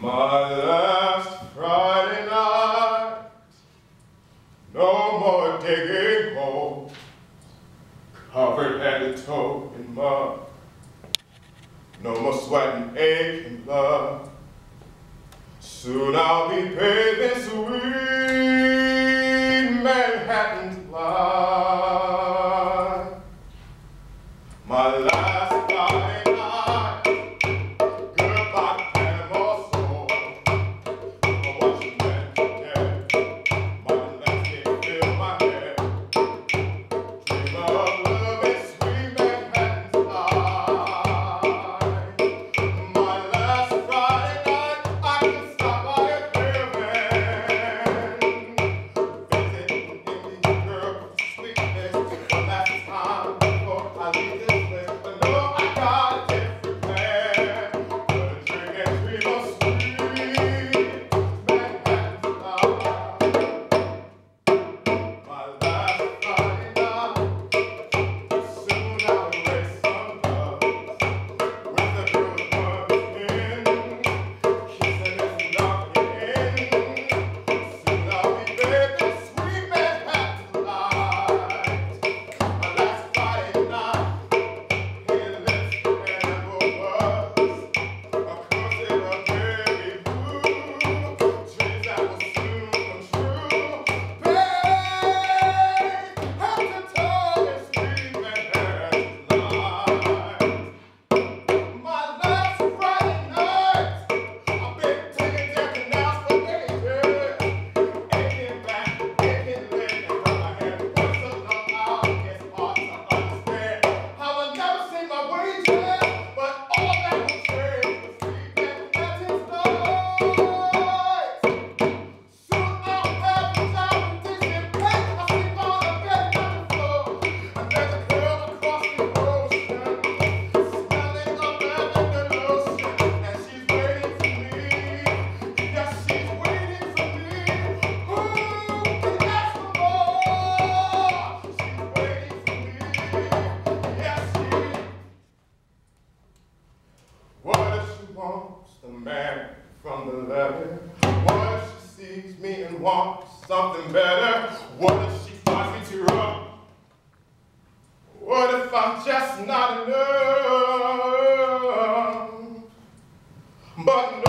My last Friday night, no more digging holes, covered head to toe in mud. No more sweat and ache and love. Soon I'll be paving sweet Manhattan's life. My last walks the man from the letter. What if she sees me and wants something better? What if she finds me too rough? What if I'm just not enough? But